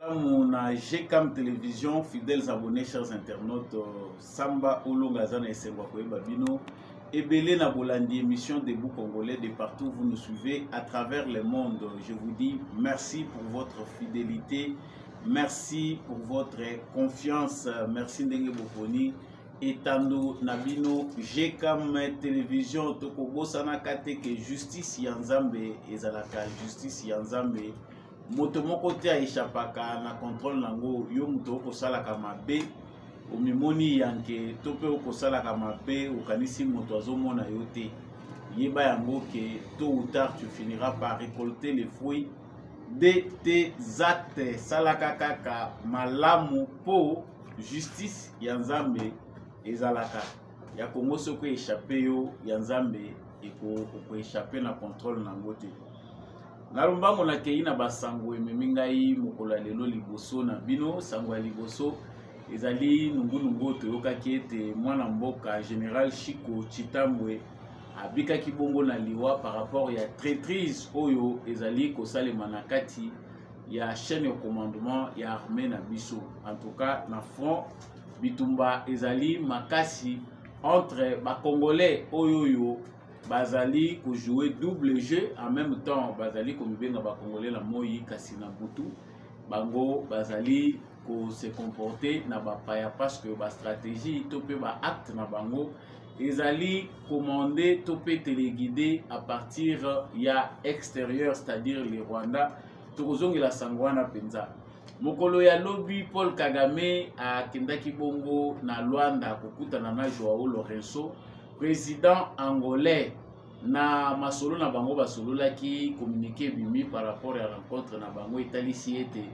malamu na gcam télévision fidèles abonnés chers internautes euh, samba olonga aza na esengo ya koyeba bino ebele na bolandi émission debout congolais de partout vous nous suivez à travers le monde je vous dis merci pour votre fidélité merci pour votre confiance merci ndenge boponi etando na bino gcam télévision tokobosanaka te ke justice ya nzambe ezalaka justice ya nzambe moto moko te aishapaka na controle nango yo moto okosalaka mabe omimoni yanke to mpe okosalaka mabe okanisi moto azomona yo te yeba yango ke tôt ou tard tu finiras par récolter les fruits de tes actes salaka kaka malamu mpo justice ya nzambe ezalaka ya kongo soki echappe yo ya nzambe ekoechappe na controle nango te na lombango nakei na basango ememi ngai mokolo ya lelo liboso na bino sango ya liboso ezali nungunungu oyo toyokaki ete mwana mboka general chiko chitambwe abikaki bongo na liwa par rapport ya traitrise oyo ezali kosalema na kati ya chaîne ya commandement ya armée na biso en tout cas na front bitumba ezali makasi entre bacongolais oyo oyo bazali kojoue double jeu en même temps bazali komibenga bakongole na moi kasi na butu bango bazali kose comporte na bapaya parce que bastratégie to mpe baacte na bango ezali commande to mpe teleguide à partir ya extérieur c'est-à-dire le rwanda tokozongela sango wana mpenza mokolo ya lobi paul kagame akendaki bongo na luanda kokutana na joao lorenso president angolais na masolo na bango basololaki communiqué ebimi par rapport ya rencontre na bango etalisi ete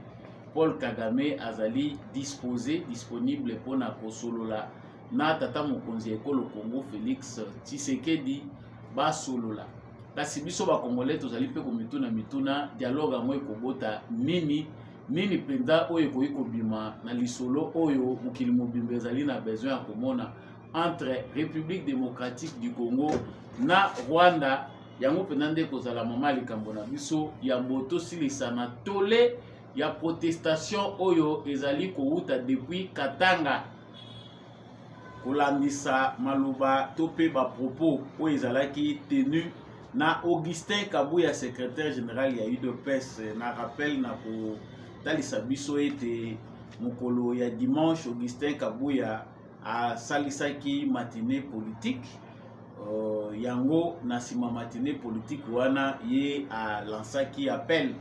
paul kagame azali dispose disponible mpo na kosolola na tata mokonzi ya ekolo congo félix tshisekedi basolola kasi biso bakongolais tozali mpe komituna mituna dialogue yango ekobota nini nini mpenza oyo ekoki kobima na lisolo oyo mokili mobimba ezali na besoin ya komona entre république démocratique du congo na rwanda yango mpenza nde ekozala mama likambo na biso yambo tosilisa na tole ya protestation oyo ezali kowuta depuis katanga kolandisa maloba to mpe bapropos oyo ezalaki tenu na augustin kabuya secrétaire général ya udps na rappel na kotalisa biso ete mokolo ya dimanche augustin kabuya asalisaki matine politike uh, yango na nsima matine politike wana ye alansaki appel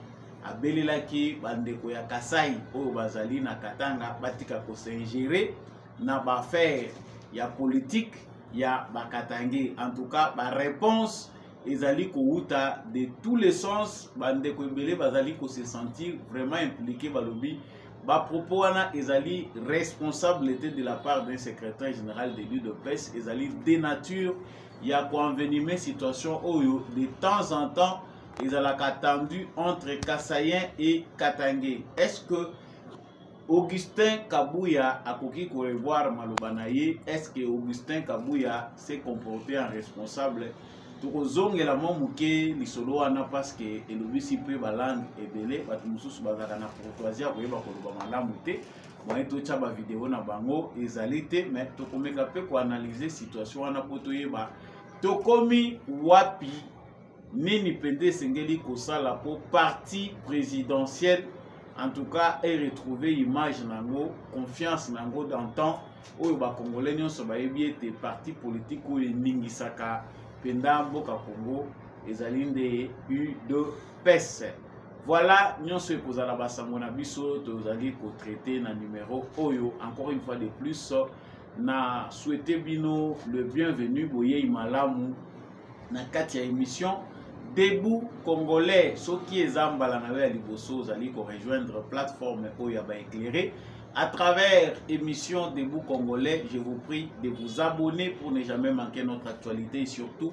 abelelaki bandeko ya kasai oyo bazali na katanga batika kosingere na baaffaire ya politike ya bakatange en tout cas bareponse ezali kowuta de tous les sens bandeko ebele bazali kose sentir vraiment implike balobi Ba propos wana ezali responsable était de la part d'un secrétaire général de l'UDPS ezali dénature ya koenvenimer situation oyo de temps en temps ezalaka tendu entre Kasaïen et Katangais. Est-ce que Augustin Kabuya akoki korevoir maloba na ye? Est-ce que Augustin Kabuya s'est comporté en responsable tokozongela mwa moke lisolo wana paske elobisi mpe balangue ebele bato mosusu bazalaka na courtoisie ya koyeba koloba malamu te moye totya bavideo na bango ezali te mais tokomeka mpe koanalyse situation wana mpo toyeba tokomi wapi nini mpenza esengeli kosala mpo parti présidentielle en tout cas eretrouve image na yango confiance na yango dans temps oyo bakongole nyonso bayebi ete parti politike oyo eningisaka mpenza mboka congo ezali nde udps voilà nyonso ekozala basango na biso tozali kotraite na numero oyo encore une fois de plus na souhaite bino le bienvenu boyei malamu na kati ya émission debout congolais soki eza mbala na yo ya liboso ozali korejoindre plateforme oyo ya baéclairé à travers émission debout congolais je vous prie de vous abonner pour ne jamais manquer notre actualité et surtout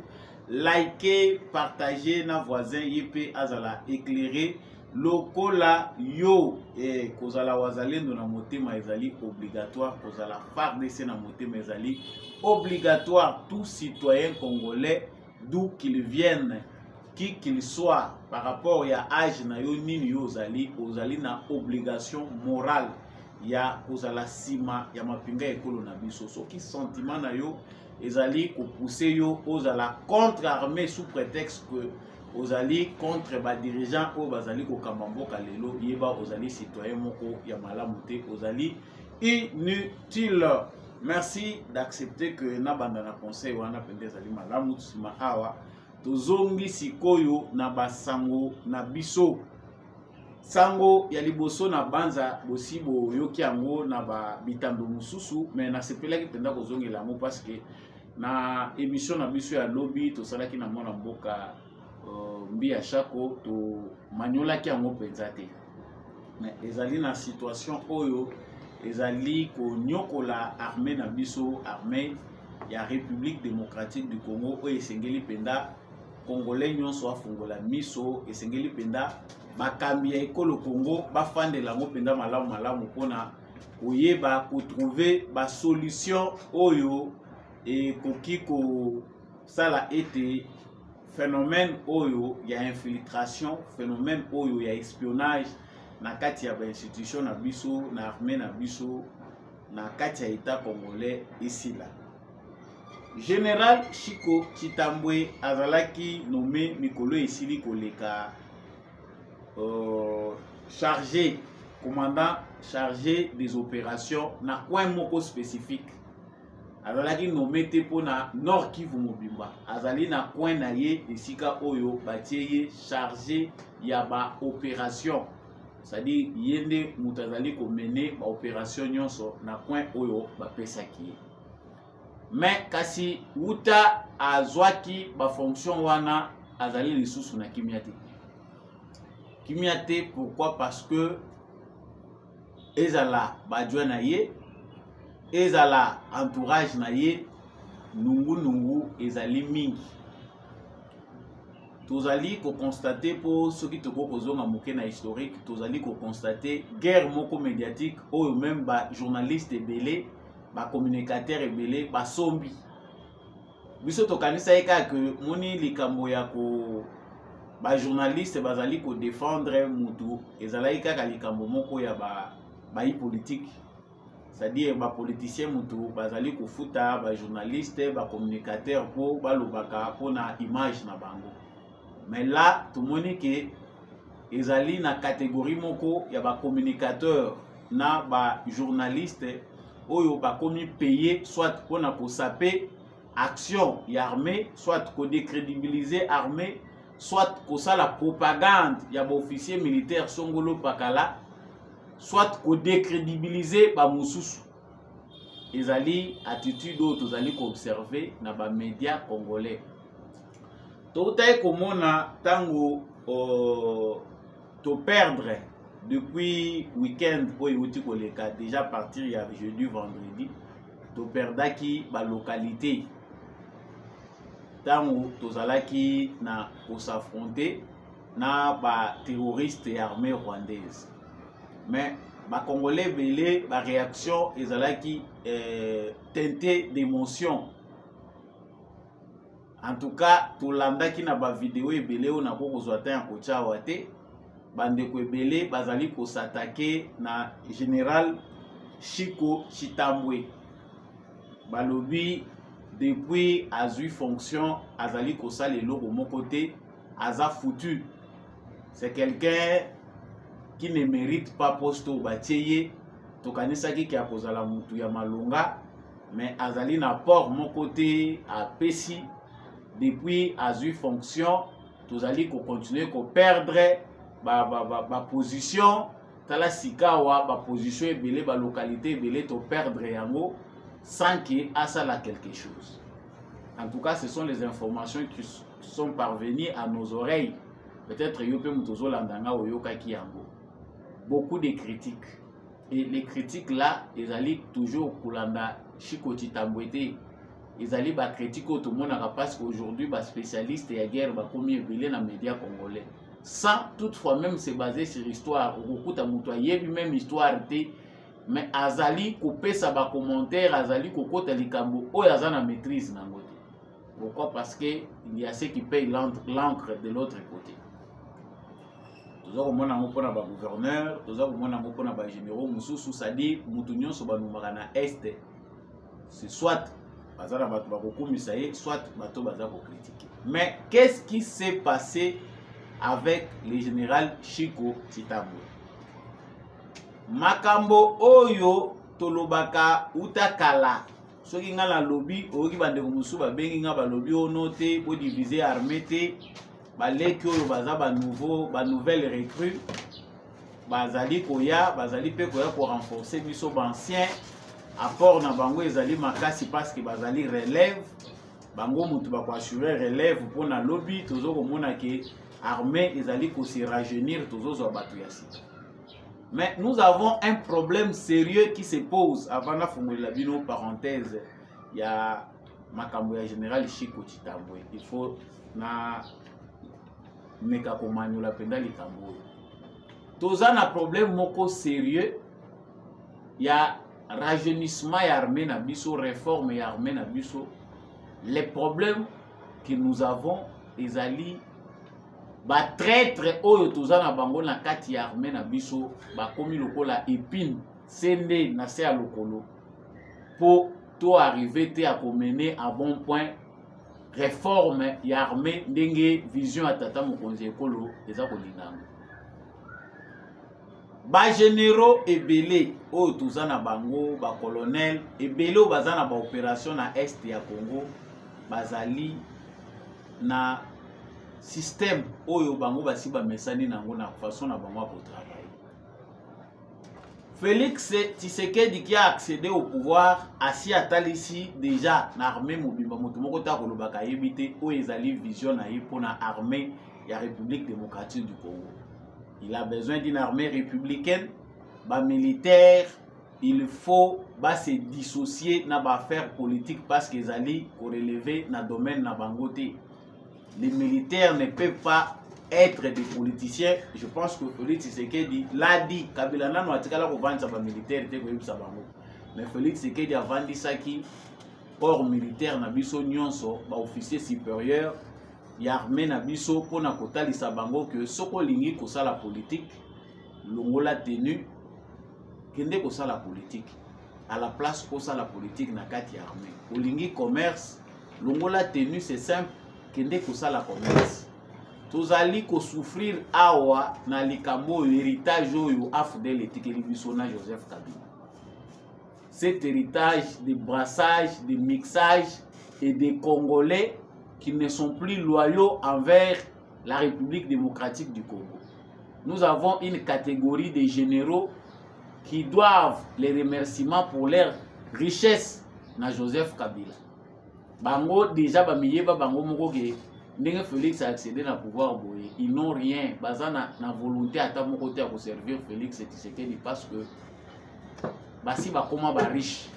liker partager na voisin ye mpe azala éclairé lokola yo eh, kozala wazalendo na motema ezali obligatoire kozala fardc na motema ezali obligatoire tout citoyen congolais d'où qu'il vienne qui qu'il soit par rapport ya age na yo nini yo ozali ozali na obligation morale ya kozala nsima ya mapinga ya ekolo na biso soki sentiment na yo ezali kopuse yo ozala contre armée sous prétexte que ozali contre badirigeant oyo bazali kokamba mboka lelo yeba ozali citoyen moko ya malamu te ozali inutile merci d'accepter que nabanda na conseil wana mpenza ezali malamu nsima awa tozongi sikoyo na basango na biso sango ya liboso na banza bosi boyoki yango na bitando mosusu me nasepelaki mpenza kozongela yango parce que na emission na biso ya lobi tosalaki na mwana mboka uh, mbiya shako tomaniolaki yango mpenza te mais ezali na situation oyo ezali konyokola armée na biso armée ya république démocratique du congo oyo esengeli mpenza congolais nyonso afungola miso esengeli mpenza bakambi ya ekolo congo bafandela yango mpenza malamu malamu mpona koyeba kotrouve basolution oyo ekoki kosala ete phénomène oyo ya infiltration phénomène oyo ya espionnage na kati ya bainstitution na biso na armée na biso na kati ya état congolais esila général chiko chitambwe azalaki nome mikolo esili koleka euh, chargé commandant chargé des opérations na coin moko spécifique azalaki nommé te mpo na nord kivu mobimba azali na coin na ye esika oyo batie ye chargé ya baopération c'est-à-dire ye nde moto azali komene baopération nyonso na coin oyo bapesaki ye mais kasi wuta azwaki bafonction wana azali lisusu na kimia te kimia te pourquoi parce que ezala badjue na ye ezala entourage na ye nungunungu ezali mingi tozali kokonstate mpo soki tokoki kozonga moke na historique tozali kokonstate guerre moko médiatique oyo meme bajournaliste ebele bacommunicateur ebele basombi biso tokanisa ye kaka moni likambo ya ko bajournaliste bazali kodefendre motu ezalaki kaka likambo moko ya bayi politike c'est-à-dire bapoliticien motu bazali kofuta bajournaliste bacommunicateur mpo balobaka mpona image na bango mais là tomoni ke ezali na catégorie moko ya bacommunicateur na ba journaliste oyo bakomi paye soit mpo na kosape action ya armée soit kodécrédibiliser armée soit kosala propagande ya baofficier militaire songolo pakala soit kodécrédibiliser bamosusu ezali attitude oyo tozali koobserve na bamédia congolais toutaki komona ntango uh, to perdre depuis week-end oyo euti koleka déjà partir ya jeudi vendredi toperdaki balocalité ntango tozalaki na kosafronte na baterroriste ya armée rwandaise mais bacongolais ebele baréaction ezalaki euh, tente d'émotion en tout cas tolandaki na bavideo ebele oyo nakoki kozwa ntan ya kotya awa te bandeko ebele bazali kosatake na général chiko chitambwe balobi depuis azwi fonction azali kosala eloko moko te aza foutu c'est quelqu'un qui ne mérite pas poste oyo batie ye tokanisaki ke akozala motu ya malonga mais azali na port moko te apesi depuis azwi fonction tozali kocontinue koperdre baposition ba, ba, ba tala sikawa baposition ebele balokalité ebele toperdre yango sans ke asala quelque chose en tout cas ce sont les informations qui sont parvenues à nos oreilles peut-être yo mpe moto ozolanda nga oyokaki yango beaucoup de critiques et les critiques là ezali toujours kolanda chiko chitambwe te ezali bacritique oyo tomonaka parce qu'aujourd'hui baspécialiste ya guerre bakomi ebele na média congolais sans toutefois même se baser sur histoire okokuta moto ayebi même histoire te mais azali kopesa bacommentaire azali kokota likambo oyo aza na maîtrise nango te Pourquoi Parce que il y a ceux qui payent l'encre de l'autre côté. toza komona yango mpo na bagouverneur toza komona yango mpo na bagénéraux mosusu sadi motu nyonso banumaka na est se soit baza na bato bakokumisa ye soit bato baza kokritike mais qu'est-ce qui s'est passé avec le général chico titambwe makambo oyo tolobaka uta kala soki ngai nalobi oyoki bandeko mosusu babengi ngai balobi ono oh te bodivise armée te baleki oyo baza banouveau banouvelle recrue bazali koya bazali mpe koya korenforce biso baancien apport na bango ezali makasi parce que bazali relève bango moto bakoassure relève mpo na lobi tozo komona ke armée ezali kose rajeunir tozozwa bato ya sika mais nous avons un problème sérieux qui se pose avant nafungolela bino parenthèse ya makambo ya général chiko chitambwe il faut na meka komanyola mpenza likambo oyo toza na problème moko sérieux ya rajeunissement ya armée na biso réforme ya armée na biso les problèmes que nous avons ezali batraitre oyo toza na bango na kati ya arme na biso bakomi lokola epine se nde na se ya lokolo mpo to arrive te ya komene à bon point reforme ya arme ndenge vision ya tata mokonzi ya ekolo eza kolinga yango bagénéraux ebele oyo toza na bango bacolonel ebele oyo baza na baopération na est ya congo bazali na système oyo bango basi bamesani na yango na façon na bango ya kotravaille félix tisekedi ki accédé au pouvoir asi atalisi déjà na armée mobimba moto moko te akolobaka ayebi te oyo ezali vision na ye mpo na armée ya république démocratique du congo il a besoin d'une armée républicaine bamilitaire il faut ba se dissocier na ba affaire politique parce que ezali ko relever na domaine na bango te les militaires ne peuvent pas être des politiciens je pense que Félix Tshisekedi l'a dit Kabila nanu atikala kovandisa ba militaire te koyebisa bango mais Félix Tshisekedi avandisaki corps militaire na biso nyonso ba officier supérieur ya armée na biso mpo na kotalisa bango que soki olingi kosala politique longola tenue kende kosala politiki à la place osala politique na kati ya armée olingi commerce longola tenue c'est simple kende kosala commerce tozali kosouffrir awa na likambo oyo héritage oyo afdel etikeli biso na joseph kabila cet héritage de brassage de mixage et des congolais qui ne sont plus loyaux envers la République démocratique du Congo. Nous avons une catégorie de généraux qui doivent les remerciements pour leur richesse na Joseph Kabila. Bango déjà bamiyeba bango moko ke ndenge Félix a accédé na pouvoir boye ils n'ont rien baza na, na volonté ata moko te ya koservir Félix Tshisekedi parce que basi bakoma ba riche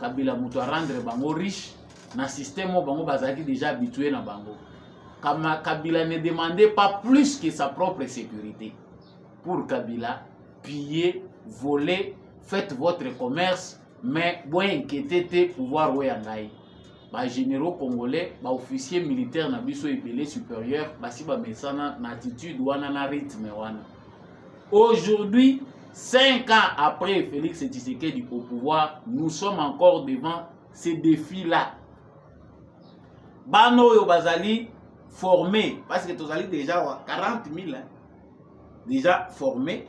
Kabila moto a rendre bango riche na système oyo bango bazalaki déjà habitue na bango Kama, kabila ne demandait pas plus que sa propre sécurité pour kabila piller voler faites votre commerce mais boinquiete te pouvoir oyo ya ngai bagénéraux congolais baofficier militaire na biso ebele supérieur basi bamesana na attitude wana na rythme wana aujourd'hui cinq ans après félix tshisekedi au pouvoir nous sommes encore devant ces défis là bana oyo bazali forme parce que tozali déjà wa 40 000 hein? déjà forme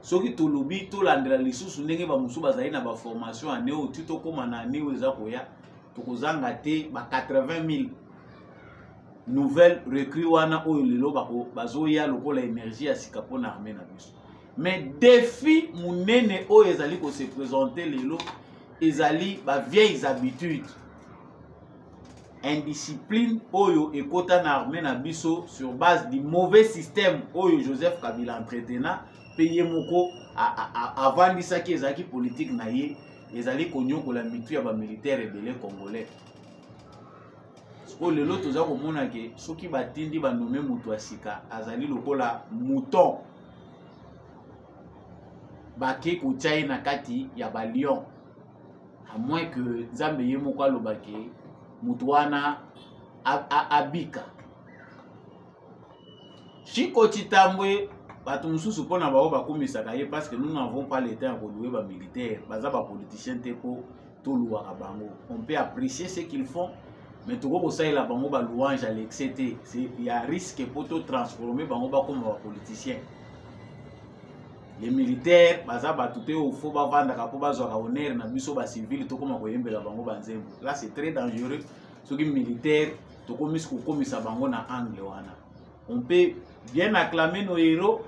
soki tolobi tolandela lisusu ndenge bamosusu bazali na baformation ane oyo ti tokóma na ane oyo eza koya tokozanga te ba 80 000 nouvelle recrue wana oyo lelo bazoya lokola énergie ya sika mpo na armée na biso mais défi monene oyo ezali kose présente lelo ezali ba vieilles habitudes indiscipline oyo ekota na armée na biso sur base du mauvais système oyo joseph kabila entretena mpe ye moko avandisaki ezalaki politike na ye ezali konyokola mitu ya bamilitaire ebele congolais sikoyo lelo toza komona ke soki batindi banome moto ya sika azali lokola mouton bake kotya ye na kati ya balion à moins que nzambe ye moko aloba ke moto wana abika chiko chitambwe bato mosusu mpo na bango bakumisaka ye parce que nous n'avons pas le temps ya kolue bamilitaire baza bapoliticien te mpo toluwaka bango on peut apprécier ce qu'ils font mais tokoki kosalela bango balouange ya l'excès te ya risque mpo totransforme bango bakoma bapoliticien les militaires baza bato te oyo fo bavandaka mpo bazwaka honneur na biso bacivile tokoma koyembela bango banzembo là c'est très dangereux soki militaire tokomisi kokomisa bango na angle wana on peut bien acclamer nos héros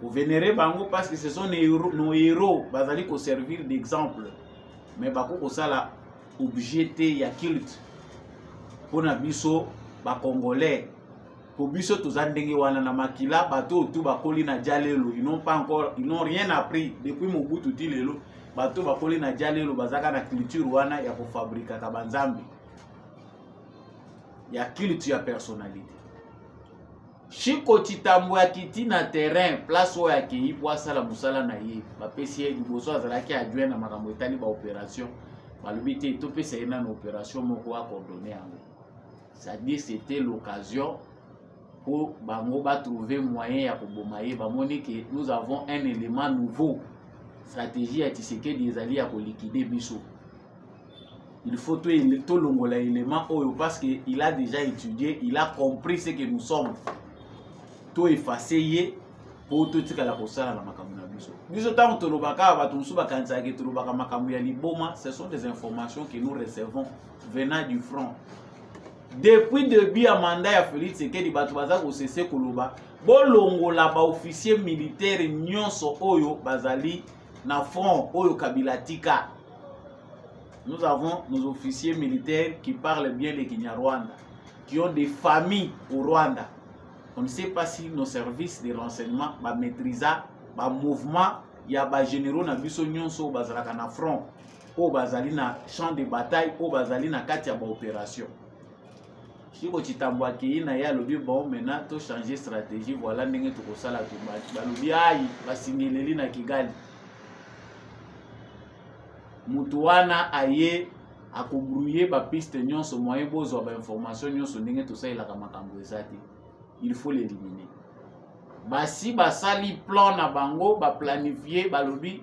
kovenere bango parce que ce sont nos héros bazali koservir d'exemple mais bakoki kosala objet te ya culte mpo na biso bacongolais mpo biso toza ndenge wana na makila bato oyo tu bakoli na jalelo ils n'ont pas encore ils n'ont rien appris depuis mobutu ti lelo bato bakoli na jalelo bazaka na culture wana ya kofabrikaka banzambe ya culte ya personnalité shiko citambo akiti na terrain place oyo akei mpo asala mosala na ye bapesi ye liboso azalaki adjoint na makambo etali baopération balobi te topesa ye nano opération moko akoordonne yango cestadire c'était l'occasion mpo bango batrouve moyen ya koboma ye bamoni ke nous avons un élément nouveau stratégie ya tisekedi ezali ya kolikide biso il faut to tolongola élément oyo parce que il a déjà étudié il a compris ce que nous sommes to efface ye mpo totikala kosala na makambo na biso biso ntango tolobaka bato mosusu bakanisaka ke tolobaka makambo ya liboma ce sont des informations que nous recevons venant du front depuis debut ya mandat ya félix sekedi bato baza kosese koloba bolongola baofficier militaire nyonso oyo bazali na front oyo kabila atika nous avons nos officiers militaires qui parlent bien le kinyarwanda qui ont des familles au rwanda on ne sait pas si nos services de renseignement bamaîtrisa bamouvement ya bagénéraux na biso nyonso oyo bazalaka na front oyo bazali na champ de bataille oyo bazali na kati ya baopération Chico Chitambo akeyi na ye alobi bon maintenant to changer stratégie voilà ndenge tokosala tobaki balobi ayi basingeleli na Kigali moto wana aye akobrouye bapiste nyonso moyen bozwa bainformation nyonso ndenge tosalelaka makambo eza te il faut l'éliminer basi basali plan na bango baplanifie balobi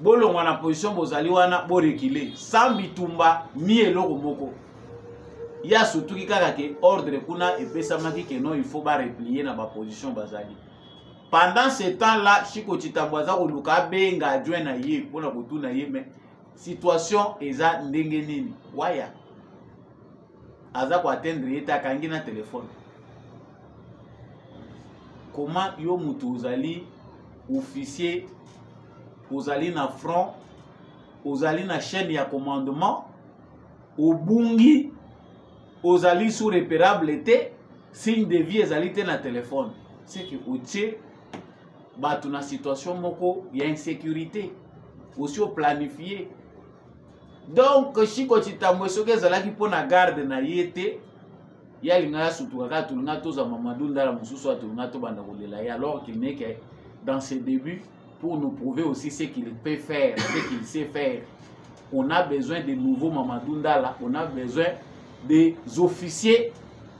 bolongwa na position bozali wana borekile sans bitumba ni eloko moko ye asutuki kaka ke ordre kuna epesamaki ke non il faut bareplie na baposition bazali pendant ce temps là chiko chitambo aza koluka abenga adjoint na ye mpona kotuna ye mais situation eza ndenge nini waya aza koatteindre ye te akangi na telefone comment yo moto ozali officier ozali na front ozali na chaîne ya commandement obungi ozali sous repérable te signe de vie ezali te na telefone seke otie bato na situation moko ya insécurité osi oplanifie donc chiko chitambwe soki ezalaki mpo na garde na ye te ye alinga ya sutuka kaka tolinga tozwa mamadou ndala mosusu oyo tolinga tobanda kolela ye alors qu'il n'est que dans ses débuts pour nous prouver aussi ce qu'il peut faire ce qu'il sait faire on a besoin de nouveaux mamadou ndala on a besoin des officiers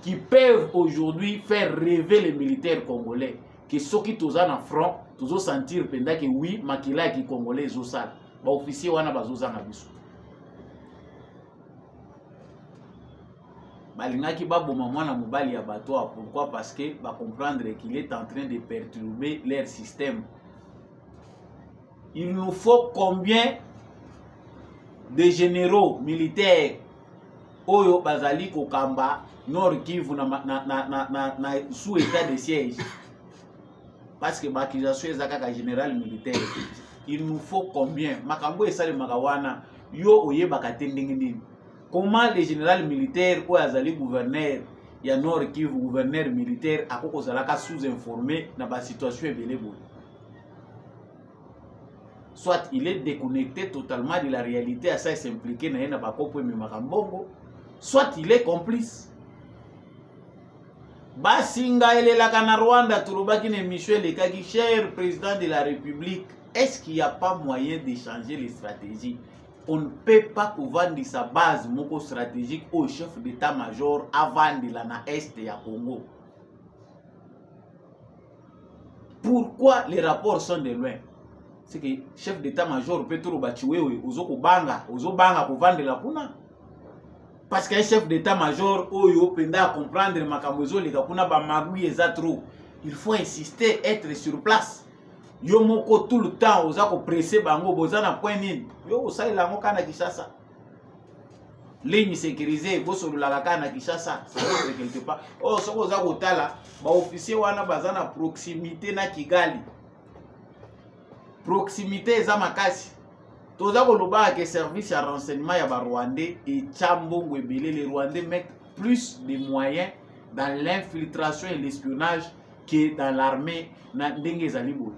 qui peuvent aujourd'hui faire rêver les militaires congolais que soki toza na front tozosentir mpenza ke wi makila ya kikongolais ezosala baofficier wana bazozanga biso balingaki baboma mwana mobali ya bato awa pourquoi parce que bacomprendre qu'il est en train de perturber leur système il nous faut combien de généraux militaires oyo bazali kokamba nord kivu na, na, na, na, na, na sous état de siège parce que baccusation eza kaka général militaire il nous faut combien makambo esalemaka wana yo oyebaka te ndenge nini comment le général militaire oyo azali gouverneur ya nord kivu gouverneur militaire akoki kozalaka sous informé na basituation ebele boye soit il est déconnecté totalement de la réalité asa esimplike na ye na bakopo ememaka mbongo soit il est complice basinga elelaka na rwanda tolobaki na émission elekaki cher président de la république est ce qu'il n'y a pas moyen de changer les stratégies on ne peut pas kovandisa base moko stratégique oyo chef d'état major avandela na est ya congo pourquoi les rapports sont de loin c'est que chef d'état major mpe toloba chiwewe ozo kobanga ozobanga kovandela kuna parce que chef d'état major oyo mpenza acomprendre makambo ezoleka kuna bamagui eza trop il faut insister être sur place yo moko tout le temps oza kopresse bango boza na point nini yo osalela yango kaka na kinshasa ligne sécurisée bosololaka kaka na kinshasa quelque part oyo oh, soki oza kotala baofficier wana baza na proximité na kigali proximité eza makasi toza kolobaka ke service ya renseignement ya barwandais etya mbongo ebele le rwandais met plus de moyens dans l'infiltration et l'espionnage que dans l'armée na ndenge ezali boye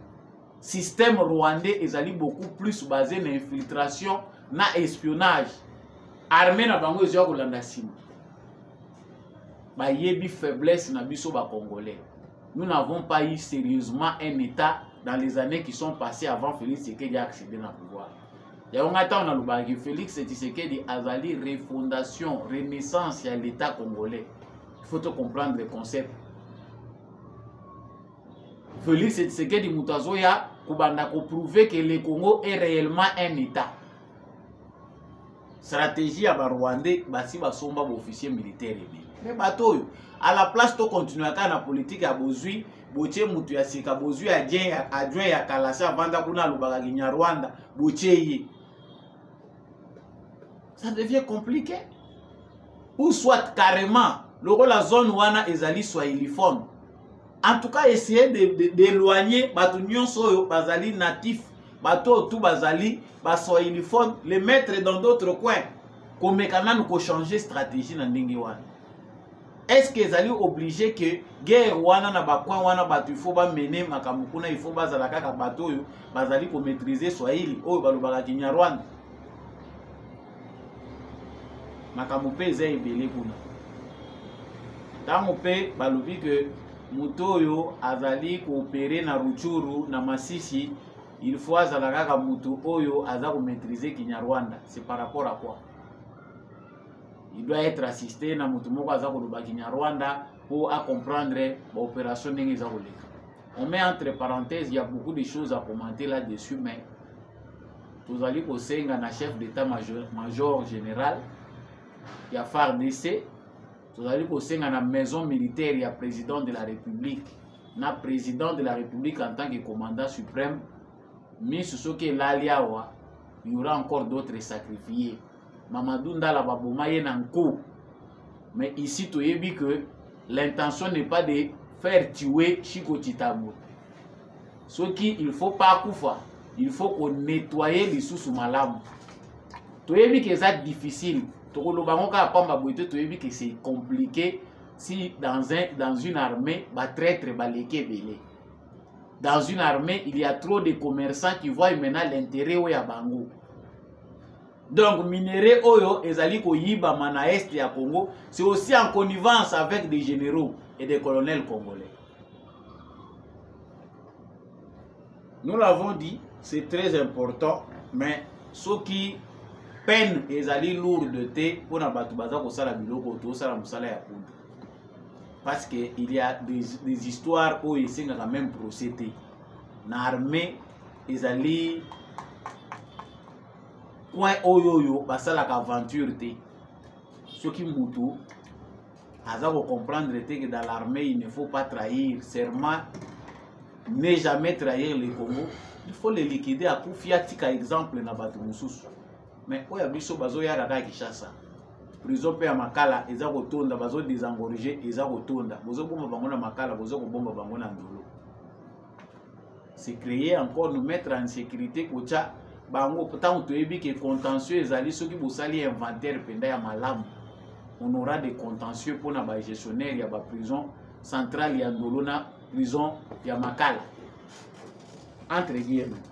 système rwandais ezali beaucoup plus basé na infiltration na espionnage armée na bango ezoya kolanda nsima bayebi faiblesse na biso bacongolais nous n'avons pas eu sérieusement un état dans les années qui sont passées avant félix tshisekedi accéder na pouvoir yango ngai ntango nalobaki félix tshisekedi azali refondation renaissance ya l'état congolais il faut to comprendre le concept Félix Tshisekedi moto azoya kobanda koprouve que le Congo est réellement un état stratégie ya barwandais basi basomba baofficier militaire ebele me bato oyo à la place to continue kaka na politike ya bozwi botie moto ya sika bozwi adjoint ya kalasi avanda kuna alobaka kinyarwanda botie ye ça devient compliqué ou soit carrément lokola zone wana ezali swahiliphone en tout cas essayer d'éloigner de, de, bato nyonso oyo bazali natif bato oyo tu bazali baswahiliphone les mettre dans d'autres coins komeka nanu kochange stratégie na ndenge wana est ce que ezali oblige que guerre wana na bacoin wana bato ifo bamene makambo kuna ifo bazala kaka bato oyo bazali komaîtrise swahili oyo balobaka kinyarwanda makambo mpe eza ebele kuna ntango mpe balobi ke moto oyo azali koopere na ruchuru na masisi il faut azala kaka moto oyo aza komaîtrise kinyarwanda c'est par rapport à quoi il doit être assisté na moto moko aza koloba kinyarwanda mpo acomprendre baopération ndenge eza koleka on met entre parenthèse ya beaucoup de choses à commenter là dessus mais tozali kosenga na chef d'état major, major général ya fardc tozali kosenga na maison militaire ya président de la république na président de la république en tant que commandant suprême misu soki elali awa il y aura encore d'autres sacrifiés Mamadou Ndala baboma ye na nko. Mais ici toyebi que l'intention n'est pas de faire tuer Chico Chitambo. Soki il faut pas akufa, il faut ko nettoyer lisusu malamu. Toyebi que eza difficile. Tokoloba ngo kaka pamba boye te toyebi que c'est compliqué si dans un dans une armée ba traître baleki ebele. Dans une armée, il y a trop de commerçants qui voient maintenant l'intérêt oyo ya bango. donc minerais oyo ezali koyibama na est ya congo c'est aussi en connivence avec des généraux et des colonels congolais nous l'avons dit c'est très important mais soki peine ezali lourde te mpo na bato baza kosala biloko tosala mosala ya kudu parce que il y a des, des histoires oyo esengaka même procès te na armée ezali coin oyo oyo basalaka aventure te soki mutu aza kocomprendre te ke dans l'armée il ne faut pas trahir serment ne jamais trahir le congo il faut le liquider akufi atika exemple na bato mosusu mais oyo ya biso bazoya kaka kinshasa prison mpe ya makala eza kotonda bazo desengorge eza kotonda bozobomba bango na makala bozo kobomba bango na ndolo se créer encore nous mettre en sécurité kotya bango ntango toyebi ke contentieux ezali soki bosali inventaire mpenza ya malamu on aura des contentieux mpo na bagestionnaire ya baprison centrale ya ndolo na prison ya makala entre guillemets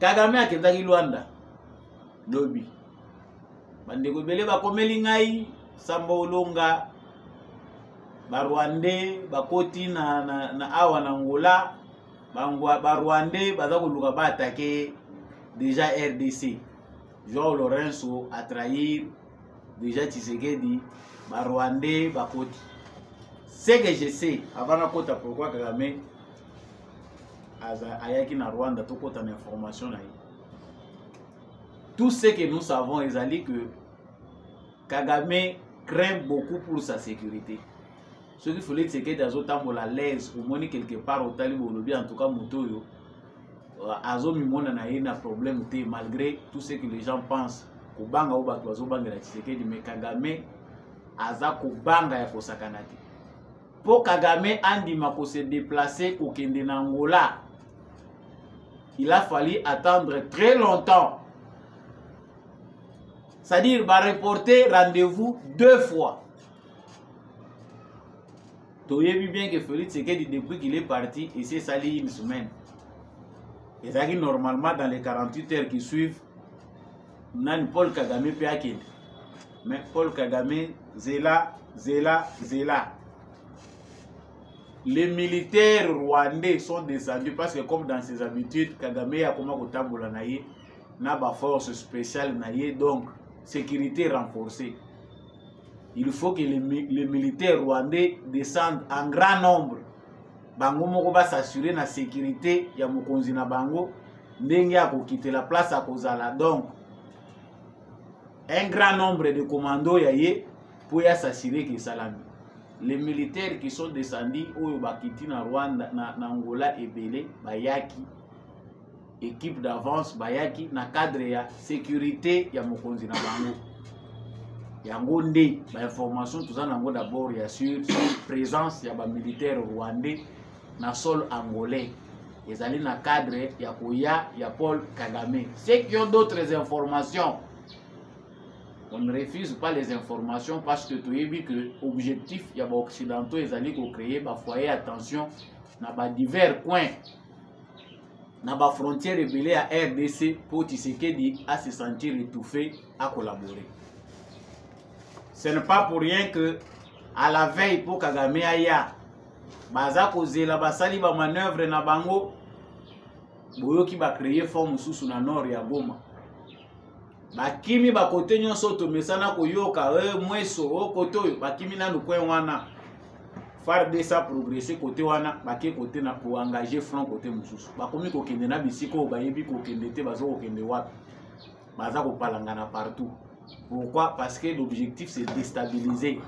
kagame akendaki lwanda lobi bandeko ebele bakomeli ngai samba olonga barwandais bakoti na, na, na awa na angola barwandais baza koluka baatake déjà rdc joao lorenzo atrahir déjà tshisekedi barwandais bakoti ce que je sais avant nakota pourquoi kagame ayaki na rwanda tokota na information na ye tout ce que nous savons ezali que kagame craint beaucoup pour sa sécurité soki foli tsekedi azotambola laise omoni quelque part otali bolobi en tout cas moto oyo euh, azomimona na ye na problème te malgré tout ce que les gens pensent kobanga oyo bato bazobangela tshisekedi mais kagame aza kobanga ya kosakana te mpo kagame andima ko se déplacer kokende na angola il a fallu attendre très longtemps c'est-à-dire bareporte rendez-vous deux fois toyebi bien que félix sekedi depuis qu'il est parti esi esali une semaine ezalaki normalement dans les 48 heures qui suivent nani paul kagame mpe akende me paul kagame zela zela zela les militaires rwandais sont descendus parce que comme dans ses habitudes kagame akoma kotambola na ye na baforce spéciale na ye donc sécurité renforcée il faut que les, les militaires rwandais descendent en grand nombre bango moko basasure na sécurité ya mokonzi na bango ndenge akokitela place akozala donc un grand nombre de commando ya ye mpo ya s'assurer ke esalami les militaires qui sont descendus oyo bakiti na rwanda na, na angola ebele bayaki equipe d'avance bayaki na cadre ya sécurité ya mokonzi na bango yango nde bainformation toza na yango d'abord ya sur présence ya bamilitaire rwandais na sol angolais ezali na cadre ya koya ya paul kagame ceux qui ont d'autres informations on ne refuse pas les informations parce que toyebi que objectif ya baoccidentaux ezali kocreye bafoyer ya tension na badivers coins na ba frontière ebele ya rdc mpo tshisekedi a se sentir étouffé a collaborer ce n'est pas pour rien que à la veille mpo kagame aya baza kozela basali bamanœuvre na bango boyoki bacreye fond mosusu na nord ya goma bakimi bakote nyonso tomesana koyoka e mweso o oh, kote oyo bakimi nanu coin wana fardc progresse kote wana bake kote na koengage front kote mosusu bakomi kokende na bisika oyo bayebi kokende te baza kokende wapi baza kopalangana partout pourquoi parce que l'objectif c'est déstabiliser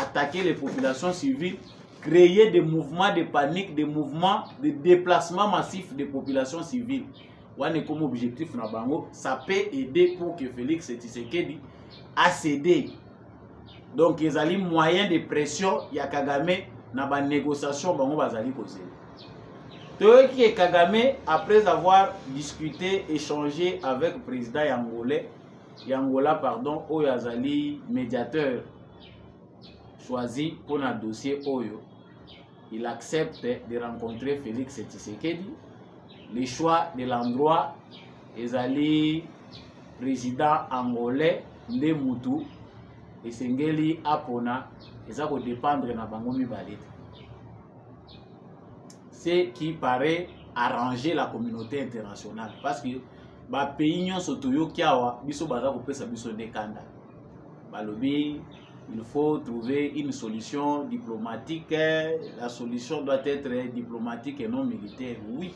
attaquer les populations civiles créer des mouvements de panique des mouvements de déplacement massif des populations civiles wana ekoma objectif na bango ça peut aider pour que félix tshisekedi acéder donc ezali moyen de pression ya kagame na banégociation bango bazali kozela toyoki ke kagame après avoir discuté échangé avec président ya angolais ya angola pardon oyo azali médiateur choisi mpo na dossier oyo il accepte de rencontrer Félix Tshisekedi. Le choix de l'endroit est allé président angolais nde mutu esengeli apona eza kodépendre na bango mibale te ce qui paraît arranger la communauté internationale parce que bapays nyonso toyoki awa biso baza kopesa biso nde kanda balobi il faut trouver une solution diplomatique. La solution doit être diplomatique et non militaire. Oui,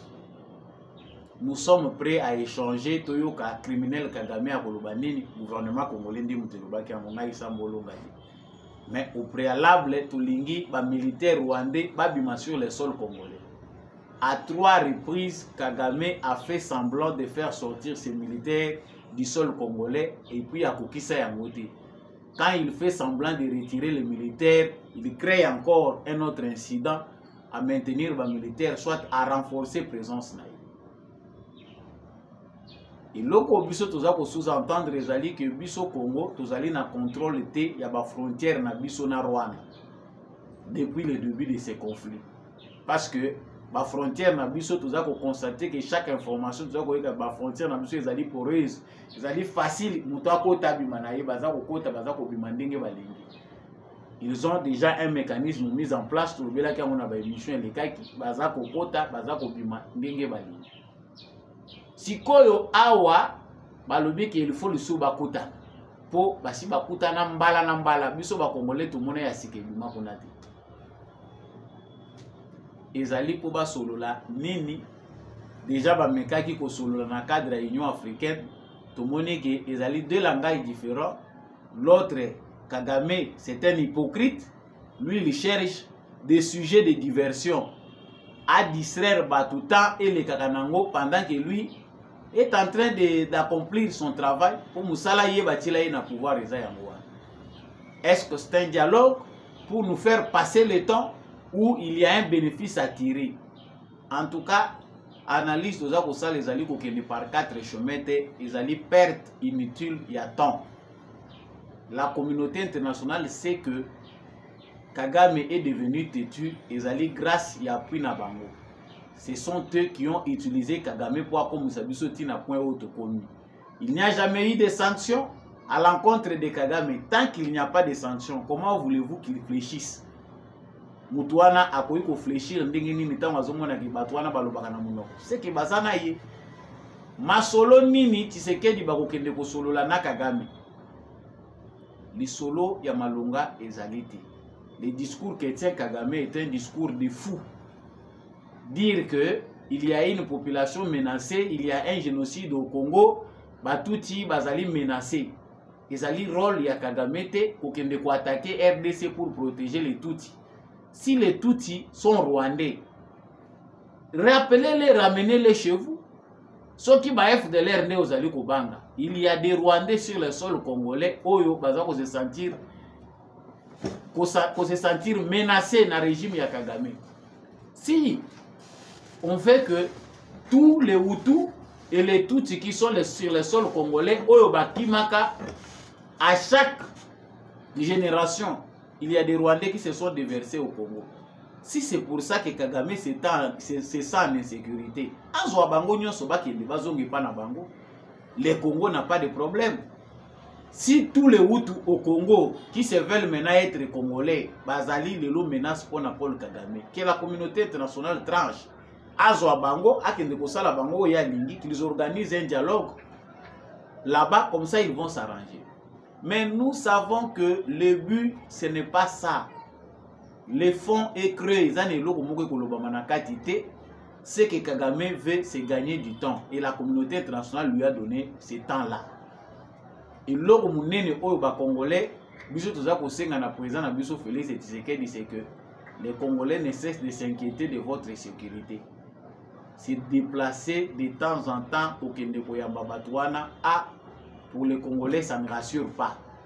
nous sommes prêts à échanger toyoka criminel Kagame à Kolobanini, gouvernement congolais ndi mutelobaki yango ngai sambolonga te. Mais au préalable, tolingi ba militaires rwandais babima sur le sol congolais. À trois reprises, Kagame a fait semblant de faire sortir ses militaires du sol congolais et puis à Kokisa Yangote. Quand il fait semblant de retirer les militaires, il crée encore un autre incident à maintenir les militaires, soit à renforcer la présence. Et loko biso toza ko sous-entendre ezali que biso Congo tozali na contrôle te ya ba frontières na biso na Rwanda depuis le début de ces conflits. Parce que ba frontières na biso toza ko constater que chaque information toza ko yeka ba frontières na biso ezali poreuse ezali facile moto akota abima na ye baza kokota baza kobima ndenge balingi ils ont déjà un mécanisme mis en place tolobelaki yango na baémission elekaki baza kokota baza kobima ndenge balingi sikoyo awa balobi ke ilfo lisusu bakutana mpo basi bakutana mbala na mbala biso bakongole tomona ya sika ebima kuna te ezali mpo basolola nini deja bamekaki kosolola na cadre ya union africaine tomoni ke ezali deux langage différent l'autre kagame c'est un hypocrite lui il cherche des sujets de diversion à distraire bato temps elekaka nango pendant que lui est en train d'accomplir son travail mpo mosala ye batila ye na pouvoir eza yango wana est ce que c'est un dialogue pour nous faire passer le temps où il y a un bénéfice à tirer en tout cas analyse toza kosala ezali kokende par 4 chemin te ezali perte inutile ya temps la communauté internationale sait que kagame est devenu têtu ezali grâce ya appui na bango ce sont eux qui ont utilisé kagame mpo akomisa biso ntina point oyo tokomi il n'y a jamais eu de sanctions à l'encontre de kagame tant qu'il n'y a pas de sanctions comment voulez-vous qu'il fléchisse moto wana akoki koflechir ndenge nini ntango azomonaki bato wana balobaka na monoko seke baza na ye masolo nini tisekedi bakokende kosolola na kagame lisolo ya malonga ezali te le discours que tient kagame est un discours de fou dire que il y a une population menacée il y a un génocide au congo batuti bazali menacé ezali role ya kagame te kokende koatake rdc pour protéger les tutsi si les tutsi sont rwandais rappelez les ramenez les chez vous soki ba fdlr nde ozali kobanga il y a des rwandais sur le sol congolais oyo baza kosesentir qu'on se sentir menacé na régime ya Kagame. Si on veut que tous les Hutus et les Tutsis qui sont les, sur le sol congolais, Oyo Bakimaka, à chaque génération, il y a des Rwandais qui se sont déversés au Congo. Si c'est pour ça que Kagame se sent en insécurité, azwa bango nyonso bakende bazongi pa na bango le congo n'a pas de problème si tous les hutu au congo qui se veulent maintenant être congolais bazali lelo menace mpo na paul kagame que la communauté internationale tranche azwa bango akende kosala bango oyo alingi qu'ils organisent un dialogue là-bas comme ça ils vont s'arranger mais nous savons que le but ce n'est pas ça le fond est creux eza na eloko moko ekolobama na kati te Ce que Kagame veut, c'est gagner du temps. Et la communauté internationale lui a donné ce temps-là. Et l'or mounene oyo ba Congolais, biso toza kosenga na président na biso Félix Tshisekedi, c'est que les Congolais ne cessent de s'inquiéter de votre sécurité. Se déplacer de temps en temps au Kendeko Yamba Batouana, ah, pour les Congolais, ça ne rassure pas.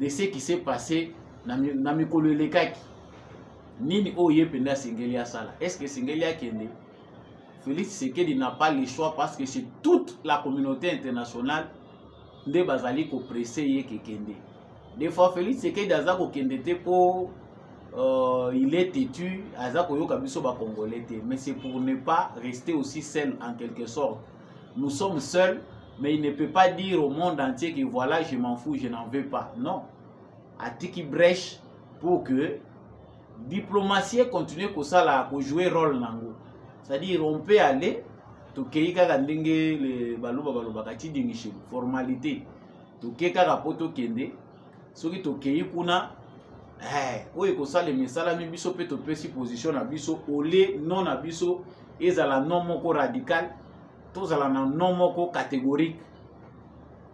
de ce qui s'est passé na mikolo elekaki nini oyo ye mpenza asengeli asala est ce que esengeli akende félix tshisekedi n'a pas le choix parce que c'est toute la communauté internationale nde bazali kopresse ye kekende de fois félix tshisekedi aza kokende te mpo euh, il est têtu aza koyoka biso bacongolais te mais c'est pour ne pas rester aussi seul en quelque sorte nous sommes seuls mais il ne peut pas dire au monde entier que voilà je m'en fous je n'en veux pas non atiki brèche pour que diplomatie continue kosala kojouer rôle nango c'est-à-dire on peut aller tokei kaka ndenge baluba balobaka tidingishelu formalité tokei kaka mpo tokende soki tokei kuna eh, oyo ekosalema esalami biso mpe topesi position na biso ole non na biso ezala non moko radical tozala na non moko catégorique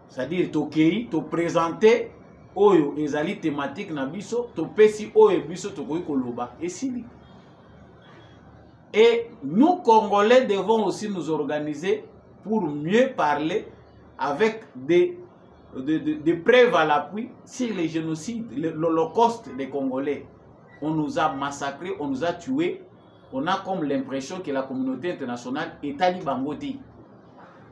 c'est-à-dire tokei topresente oyo ezali thématique na biso topesi oyo biso tokoki koloba esili et nous congolais devons aussi nous organiser pour mieux parler avec des des de, preuves à l'appui sur les génocides, l'holocauste des Congolais. On nous a massacré on nous a tués, on a comme l'impression que la communauté internationale est à Libangoti.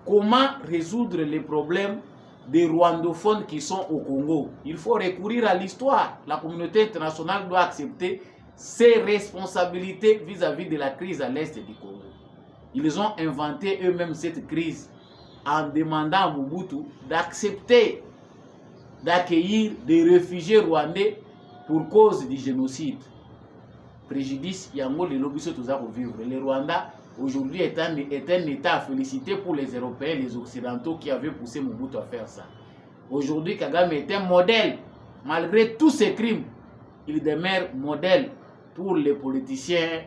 Comment résoudre les problèmes des rwandophones qui sont au Congo Il faut recourir à l'histoire. La communauté internationale doit accepter ses responsabilités vis-à-vis de la crise à l'est du Congo. Ils ont inventé eux-mêmes cette crise en demandant à Mobutu d'accepter d'accueillir des réfugiés rwandais pour cause du génocide préjudice yango lelo tous à revivre. le rwanda aujourd'hui est un, état à féliciter pour les européens les occidentaux qui avaient poussé mobutu à faire ça aujourd'hui kagame est un modèle malgré tous ces crimes il demeure modèle pour les politiciens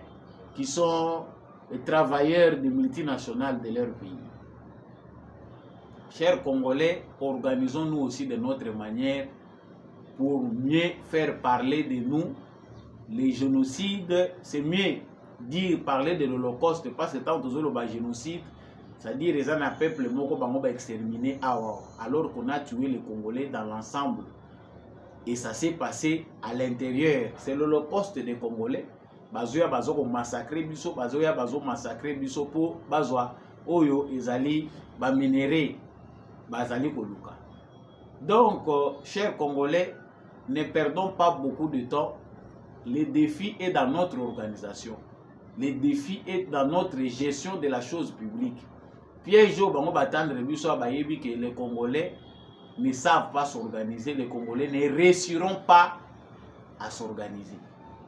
qui sont les travailleurs des multinationales de leur pays chers congolais organisons-nous aussi de notre manière pour mieux faire parler de nous les génocides, c'est mieux dire parler de l'Holocauste parce que tant le bas génocide, c'est-à-dire les un peuple moko bango ba exterminé alors qu'on a tué les Congolais dans l'ensemble. Et ça s'est passé à l'intérieur, c'est l'Holocauste des Congolais. bazoya bazo komasakre biso bazoya bazomasakre biso mpo bazwa oyo ezali baminere bazali koluka donc euh, cher congolais ne perdons pas beaucoup de temps le défi est dans notre organisation le défi est dans notre gestion de la chose publique piège oyo bango batendre biso bayebi ke les congolais ne savent pas s'organiser les congolais ne réussiront pas à s'organiser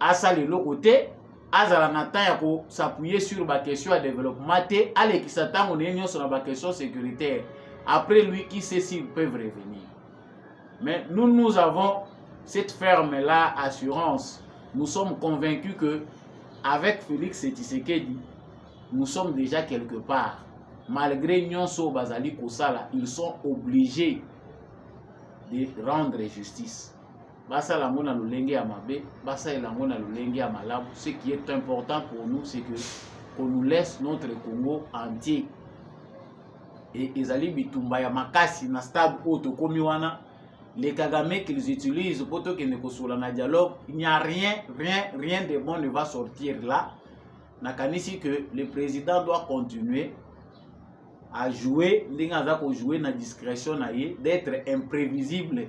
asala eloko te azala na temps ya kosapuye sur baquestion ya développement te alekisa ntango na ye nyonso na baquestion sécuritaire après lui qui sait s'il peut revenir mais nous nous avons cette ferme là assurance nous sommes convaincus que avec félix tshisekedi nous sommes déjà quelque part malgré nyonso bazali kosala ils sont obligés de rendre justice basala yango na lolenge ya mabe basalela yango na lolenge ya malamu ce qui est important pour nous c'est que qu'on nous laisse notre congo entier e ezali bitumba ya makasi na stade oyo tokomi wana les kagame qu'ils utilisent mpo tokende kosola na dialogue il n'y a rien rien rien de bon ne va sortir là nakanisi que le président doit continuer à jouer ndenge aza kojoue na discrétion na ye d'être imprévisible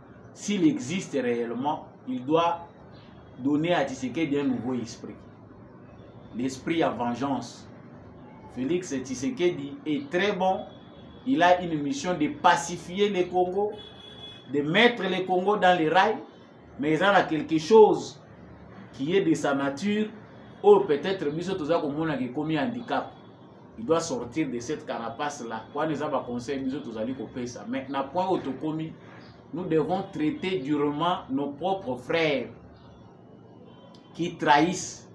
s'il existe réellement il doit donner à Tshisekedi un nouveau esprit l'esprit à vengeance Félix Tshisekedi est très bon il a une mission de pacifier le Congo de mettre le Congo dans les rails, mais il y a quelque chose qui est de sa nature, ou oh, peut-être biso toza komona ke komi handicap. Il doit sortir de cette carapace là. Quand nous avons conseil biso tozali kopesa. Mais na point où tokomi, nous devons traiter durement nos propres frères qui trahissent.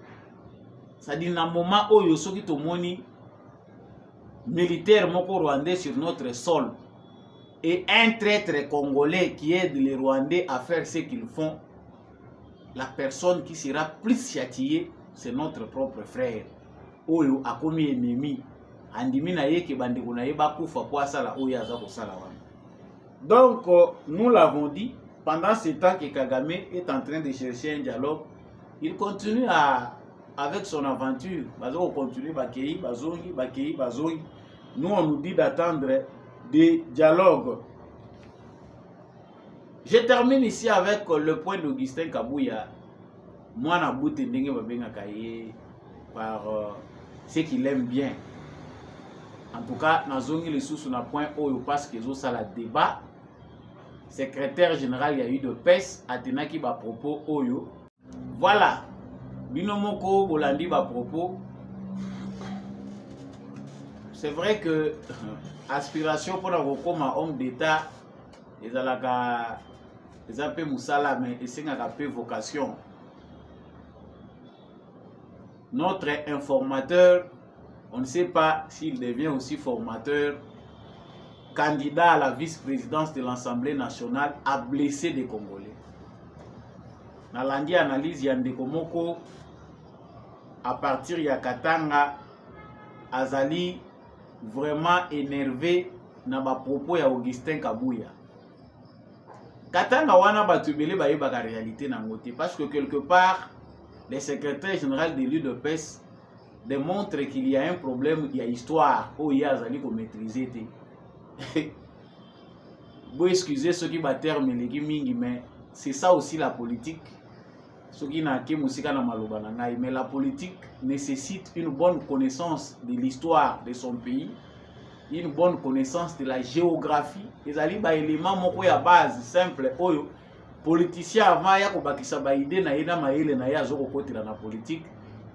C'est-à-dire na moment oyo soki tomoni militaire moko rwandais sur notre sol, et un traître congolais qui aide les Rwandais à faire ce qu'ils font, la personne qui sera plus châtiée, c'est notre propre frère. oyo akomi enemi andimi na ye ke bandeko na ye bakufa mpo asala oyo aza kosala wana donc nous l'avons dit pendant ce temps que kagame est en train de chercher un dialogue il continue à avec son aventure baza kocontinue bakei bazongi bakei bazongi nous on nous dit d'attendre des dialogues Je termine ici avec euh, le point d'Augustin Kabuya. Moi, na boute ndenge babengaka ye par euh, ce qu'il aime bien. En tout cas, nazongi lisusu na point oyo parce que ezosala débat. Secrétaire général ya UDPS atenaki ba propos oyo. Voilà. Bino moko bolandi ba propos. C'est vrai que aspiration pour kokoma homme d'État ezalaka eza mpe mosala me esengaka mpe vocation notre informateur on ne sait pas s'il devient aussi formateur candidat à la vice-présidence de l'Assemblée nationale a blessé des Congolais. Nalandi analyse ya ndeko moko à partir ya Katanga azali vraiment énervé na ba propos ya Augustin Kabuya Katanga wana bato ebele bayebaka réalité nango te parce que quelque part le secrétaire général de l'UDPS démontre qu'il y a un problème ya histoire oyo ye azali komaîtrise te bo excuse soki baterme eleki mingi mais c'est ça aussi la politique soki nake mosika na maloba na ngai mais la politique nécessite une bonne connaissance de l'histoire de son pays une bonne connaissance de la géographie ezali baélément moko ya base simple oyo politicien avant aya kobakisa baide na ye na mayele na ye azokokotela na politique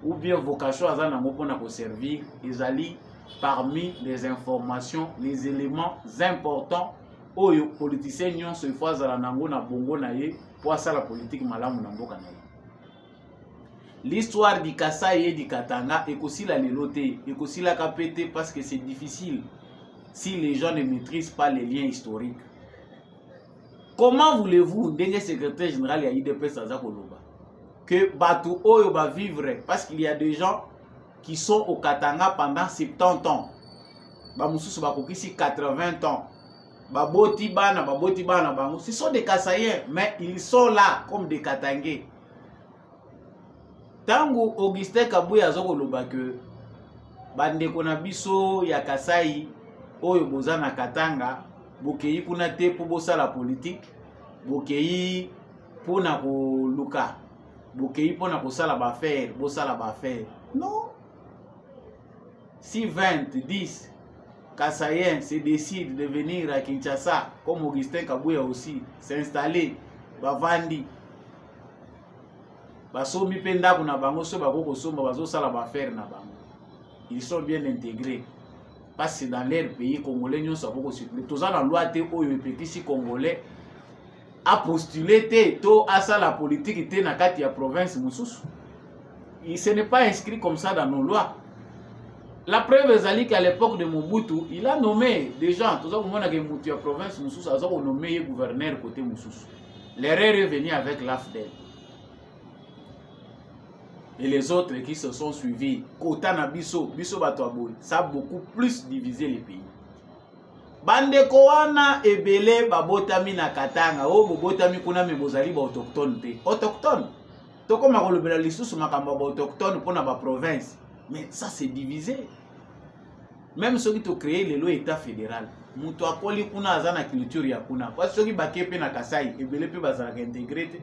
ou bien vocation aza nango mpona koservir ezali parmi les informations les éléments importants oyo politicien nyonso ifo azala nango na bongo na ye mpo asala politiki malamu na mboka na ye l'histoire du kasai et du katanga ekosila lelo te ekosilaka mpe te parce que c'est difficile si les gens ne maîtrisent pas les liens historiques comment voulez-vous ndenge secrétaire général ya idps aza koloba que bato oyo bavivre parce qu'il y a des gens qui sont au katanga pendant 70 ans bamosusu bakokisi 80 ans baboti bana baboti bana bango ce sont des kasaïens mais ils sont là comme des katangais ntango augustin kabuya aza koloba ke bandeko na biso ya kasai oyo boza na katanga bokei kuna te mpo bosala politike bokei mpo na koluka bokei mpo na kosala baaffaire bosala baaffaire non si 20 10 Kasaïen se décide de venir à Kinshasa, comme Augustin Kabouya aussi, s'installer, bavandi. basombi mpe ndako na bango soki bakoki kosomba bazosala baaffaire na bango ils sont bien intégrés parce dans leur pays congolais nyonso akoki kosupli toza na loi te oyo epekisi congolais apostule te to asala politiki te na kati ya province mosusu il se n'est pas inscrit comme ça dans nos lois la preuve ezali qu'à l'époque de mobutu il a nommé des gens toza komona ke motu ya province mosusu aza konome ye gouverneur côté mosusu l'erreur est venu avec l'afdel et les autres qui se sont suivis kota na biso biso bato ya boye ça beaucoup plus divisé les pays bandeko wana ebele babotami na katanga oyo bobotami kuna me bozali baautochtone te autochtone tokoma kolobela lisusu makambo ya baautochtone mpo na baprovince mais ça c'est divisé meme soki tocreye lelo état fédéral moto akoli kuna aza na culture ya kuna po soki bake mpe na kasai ebele mpe bazalaka integre te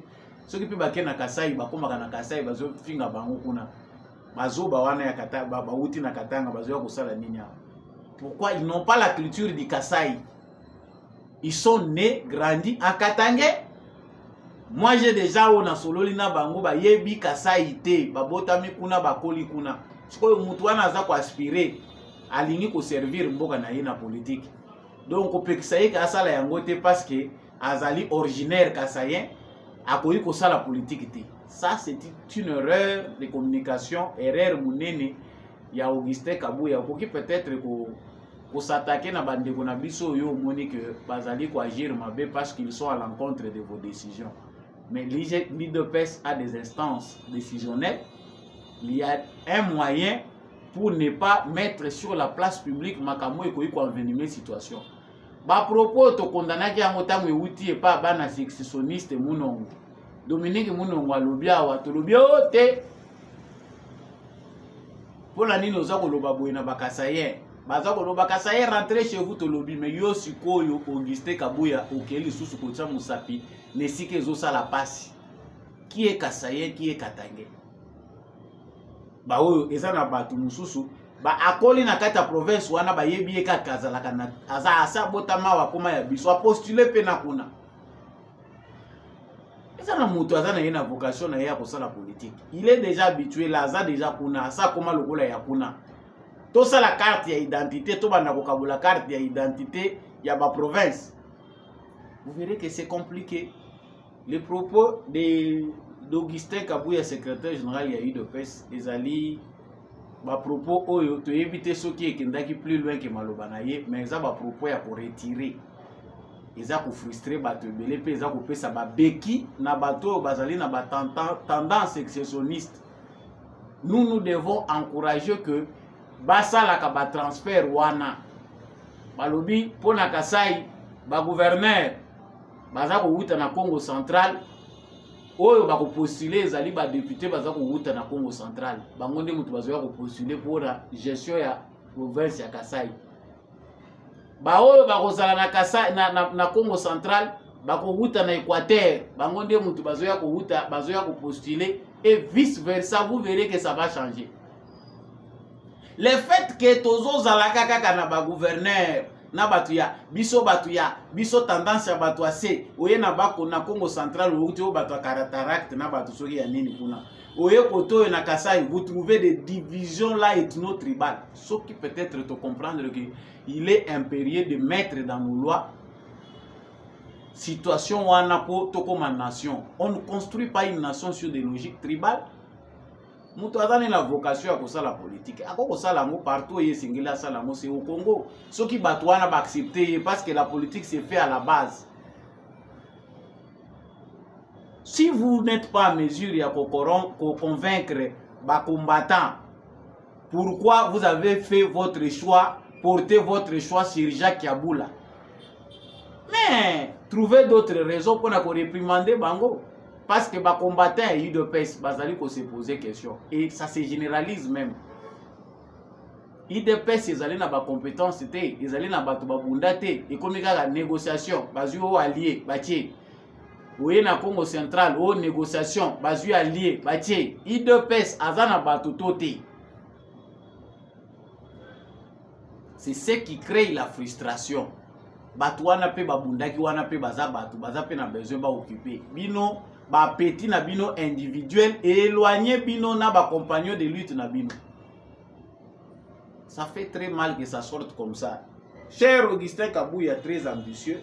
soki mpe bake na kasai bakomaka na kasai bazofinga bango kuna bazoba wana ya kata bawuti na katanga bazoya kosala nini awa pourquoi ils n'ont pas la culture du kasai ils sont nés grandi en katangais moi j'ai déjà oyo nasololi na bango bayebi kasai te babotami kuna bakoli kuna sikoyo motu wana aza koaspire alingi koservire mboka na ye na politike donc kopekisa ye ke asala yango te parce que azali originaire kasayen akoki kosala politike te Ça, c'est une erreur de communication, erreur munene ya Augustin Kabuya. Okoki peut-être ko kosatake na bandeko na biso oyo omoni que bazali koagir mabe parce qu'ils sont à l'encontre de vos décisions. Mais l'IDPS a des instances décisionnelles. Il y a un moyen pour ne pas mettre sur la place publique makambo ekoki koenvenimer situation. bapropos oyo tokondanaki yango ntango euti epa bana sexisoniste munongo dominike munongo alobi awa tolobi o te mpo na nini oza koloba boye na bakasayen baza koloba kasayen rentre chez vous tolobi me yo sikoyo auguste kabuya okei lisusu kotya mosapi na esika ezosala mpasi kie kasayen kie katange baoyo eza na bato mosusu akoli na kati ya province wana bayebi ye kaka azalaka na aza asa abotama awa akoma ya biso apostule mpe na kuna eza na moto aza na ye na vocation na ye ya kosala politike il est déjà habitué la aza déjà kuna asa akoma lokola ya kuna tosala karte ya identité tobanda kokabola karte ya identité ya baprovince vous verrez que c'est compliqué Le propos de d'Augustin Kabuya secrétaire général ya UDPS ezali ba propos oyo toyebi te soki ekendaki plus loin ke maloba na ye mais eza ba propos ya ko retirer eza kofrustre bato ebele mpe eza kopesa babeki na bato oyo bazali na batendance excessionniste nous nous devons encourager que basalaka batransfert wana balobi mpo na kasai bagouverneur baza kowuta na congo central oyo bakopostule ezali badepute baza kowuta na congo central bango nde moto bazoya kopostule mpona gestion ya province ya kasai baoyo bakozala na, Kasa, na, na, na congo central bakowuta na équateur bango nde moto bazoya kowuta bazoya kopostule et vice versa vous verrez que ça va changer le fait ke tozozalaka kaka na bagouverneur na bato ya biso bato ya biso tendance ya bato ya se oye na bako na congo central outi oyo bato ya carataract na bato soki ya nini kuna oye kote oyo na kasai vous trouvez des divisions là ethno tribal soki peut-être to comprendre que il est impérieux de mettre dans nos lois situation wana mpo tokoma nation on ne construit pas une nation sur des logiques tribales moto aza ne na vocation ya kosala politike akoki kosala yango partout eye esengeli asala yango se okongo soki bato wana baaccepte ye parce que la politique se fait à la base si vous n'êtes pas à mesure ya koconvaincre bacombattant pourquoi vous avez fait votre choix porter votre choix sur jacques yabula mais trouver d'autres raisons mpo na koreprimande bango parce que bacombattant ya udps bazali kose poser question et ça se généralise même udps ezali na bacompétence te ezali na bato babunda te ekomi kaka négociation bazwi oyo alie batie oye na congo central oyo négociation bazwi alie batie udps aza na bato to te c'est ce qui crée la frustration bato wana mpe babundaki wana mpe baza bato baza mpe na besoin baokipe bino bapeti na bino individuel éloigne bino na bacompagnon de lutte na bino ça fait très mal que ça sorte comme ça cher augustin kabuya très ambitieux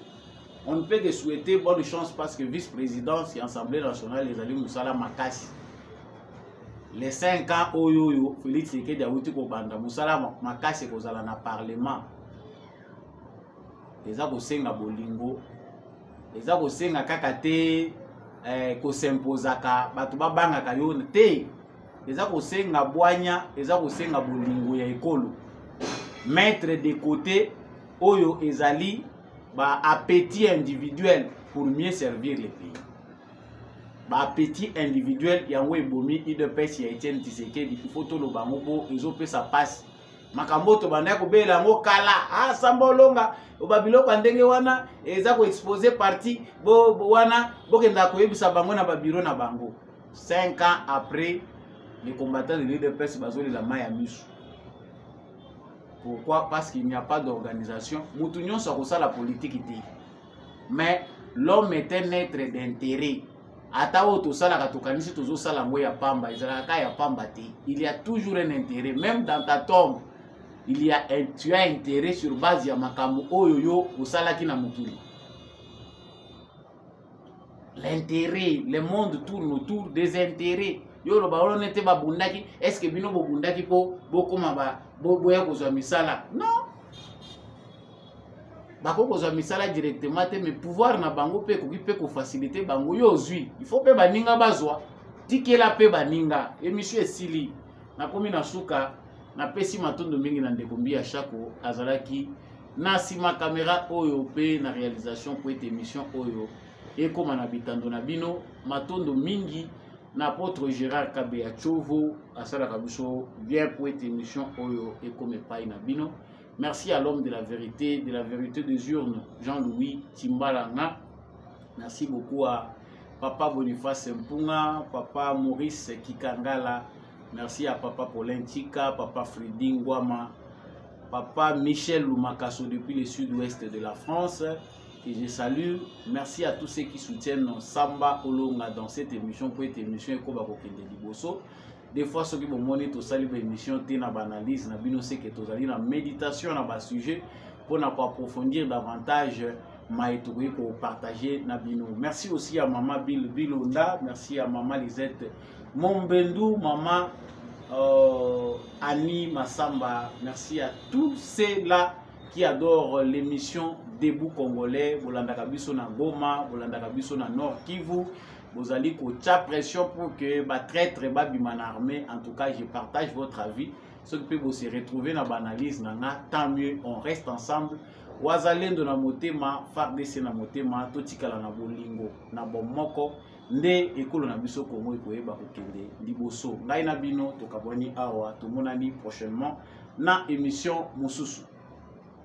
on ne peut que souhaiter bonne chance parce que vice-présidence ya assemblée nationale ezali mosala makasi le 5 ans oyo oyo félix tshisekedi awuti kobanda mosala makasi ekozala na parlement eza kosenga bolingo eza kosenga kaka te eh, kosempozaka bato babangaka yo te eza kosenga bwanya eza kosenga bolingo ya ekolo mettre de côté oyo ezali ba appétit individuel pour mieux servir le pays bapetit individuel yango ebomi udps ya etienne tisekedi ifo toloba yango mpo ezopesa mpasi makambo oyo tobandaki kobelela yango kala asamba ah, olonga oba biloko ya ndenge wana eza koexpose parti bo, bo wana bokenda koyebisa bango na babiro na bango 5 ans après les combattants de l'udps bazolela mai ya miso pourquoi parce qu'il n'y a pas d'organisation motu nyonso akosala politiki te mais l'homme est un être d'intérêt ata oyo tosalaka tokanisi tozosala yango ya pamba ezalaka kaka ya pamba te il y a toujours un intérêt même dans ta tombe il y a un, tu as intérêt sur base ya makambo oyo yo osalaki na mokili l'intérêt le monde tourne autour des intérêts yo oloba olo nete babundaki est ce que bino bobundaki mpo bokoma boya kozwa misala non bakoki kozwa misala directement te mais pouvoir na bango mpe ekoki mpe kofacilite bango yo ozwi il faut mpe baninga bazwa tikela mpe baninga emission esili nakomi na suka napesi matondo mingi na ndeko mbiya shako azalaki na nsima kamera oyo mpe na realisation mpo ete émission oyo ekóma na bitando na bino matondo mingi na apôtre gérard kabeya chovo asalaka biso bien mpo ete émission oyo ekóma epai na bino Merci à l'homme de la vérité, de la vérité des urnes, Jean-Louis Timbalanga. Merci beaucoup à Papa Boniface Mpunga, Papa Maurice Kikangala. Merci à Papa Paulin Tika, Papa Freddy Ngwama, Papa Michel Lumakaso depuis le sud-ouest de la France, que je salue. Merci à tous ceux qui soutiennent Samba Olonga dans cette émission pour cette émission Ekoba Kokende Liboso. des fois soki bomoni tosali baémission te na baanalyse na bino seke tozali na méditation na basujet mpo na koapprofondir davantage maye tokoki kopartage na bino merci aussi ya mama bil bilonda merci ya mama lisette mombendu mama euh, annie masamba merci à tous ceux là qui adorent l'émission debout congolais bolandaka biso na goma bolandaka biso na nord kivu bozali kotya pression pour que batraitre babima na armée en tout cas je partage votre avis soki mpe bose retrouve na baanalyse na nga tant mieux on reste ensemble wazalendo na motema fardc na motema totikala na bolingo na bomoko nde ekolo na biso kongo ekoyeba kokende liboso ngai na bino tokabwani awa tomonani prochainement na émission mosusu